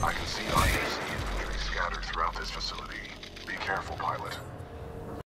I can see IAC infantry scattered throughout this facility. Be careful, pilot.